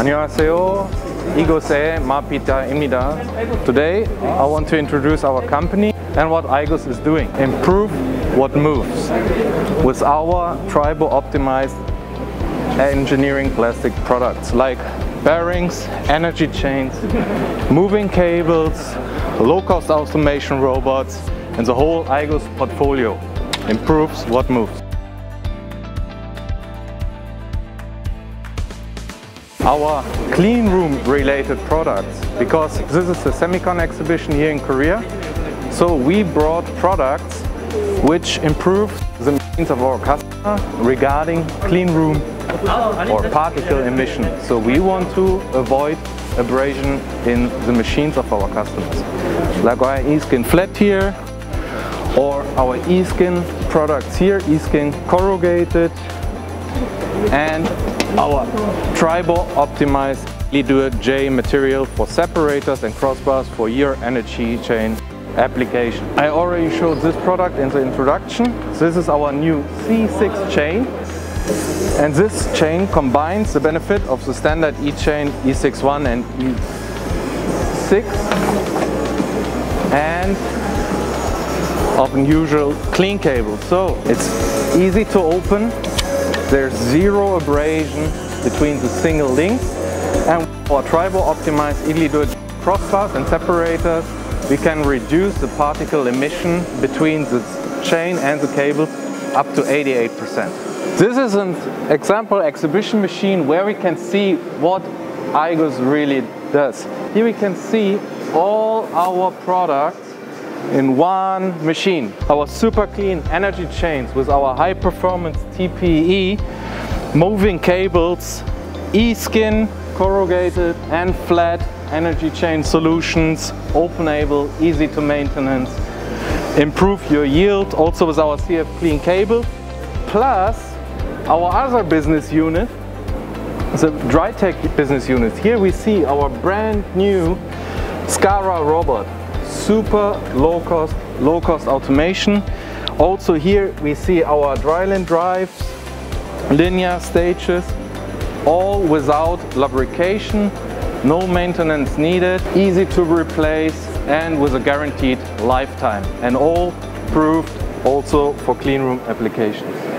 안녕하세요. Igos Mapita Today I want to introduce our company and what igus is doing. Improve what moves with our tribo optimized engineering plastic products like bearings, energy chains, moving cables, low-cost automation robots and the whole igus portfolio improves what moves. Our clean room related products because this is the Semicon exhibition here in Korea so we brought products which improve the means of our customer regarding clean room or particle emission. So we want to avoid abrasion in the machines of our customers. Like our eSkin flat here or our eSkin products here, eSkin corrugated and our Tribo optimized Lidur J material for separators and crossbars for your energy chain application. I already showed this product in the introduction. This is our new C6 chain and this chain combines the benefit of the standard E-chain E61 and E6 and of unusual clean cable. So it's easy to open, there's zero abrasion between the single links and for Tribo optimized Igli crossbars and separators we can reduce the particle emission between the chain and the cable up to 88%. This is an example exhibition machine where we can see what igus really does. Here we can see all our products in one machine. Our super clean energy chains with our high performance TPE, moving cables, e-skin, corrugated and flat energy chain solutions, openable, easy to maintenance, improve your yield also with our CF clean cable, plus our other business unit, the DryTech business unit. Here we see our brand new SCARA robot super low cost, low cost automation. Also here we see our drylin drives, linear stages, all without lubrication, no maintenance needed, easy to replace and with a guaranteed lifetime and all proved also for cleanroom applications.